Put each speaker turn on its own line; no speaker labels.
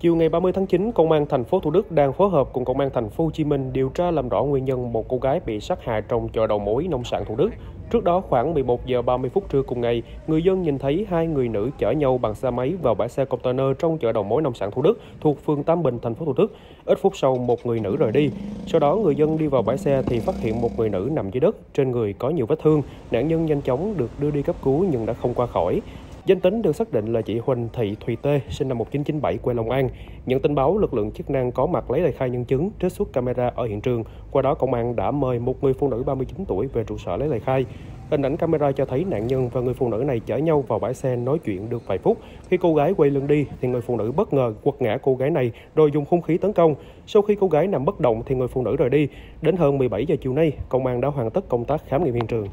Chiều ngày 30 tháng 9, Công an thành phố Thủ Đức đang phối hợp cùng Công an thành phố Hồ Chí Minh điều tra làm rõ nguyên nhân một cô gái bị sát hại trong chợ đầu mối nông sản Thủ Đức. Trước đó khoảng 11 giờ 30 phút trưa cùng ngày, người dân nhìn thấy hai người nữ chở nhau bằng xe máy vào bãi xe container trong chợ đầu mối nông sản Thủ Đức thuộc phường Tam Bình, thành phố Thủ Đức. Ít phút sau, một người nữ rời đi. Sau đó, người dân đi vào bãi xe thì phát hiện một người nữ nằm dưới đất, trên người có nhiều vết thương. Nạn nhân nhanh chóng được đưa đi cấp cứu nhưng đã không qua khỏi. Danh tính được xác định là chị Huỳnh Thị Thùy Tê, sinh năm 1997, quê Long An. Nhận tin báo, lực lượng chức năng có mặt lấy lời khai nhân chứng, trích xuất camera ở hiện trường. Qua đó, công an đã mời một người phụ nữ 39 tuổi về trụ sở lấy lời khai. Hình ảnh camera cho thấy nạn nhân và người phụ nữ này chở nhau vào bãi xe nói chuyện được vài phút. Khi cô gái quay lưng đi, thì người phụ nữ bất ngờ quật ngã cô gái này rồi dùng hung khí tấn công. Sau khi cô gái nằm bất động thì người phụ nữ rời đi. Đến hơn 17 giờ chiều nay, công an đã hoàn tất công tác khám nghiệm hiện trường.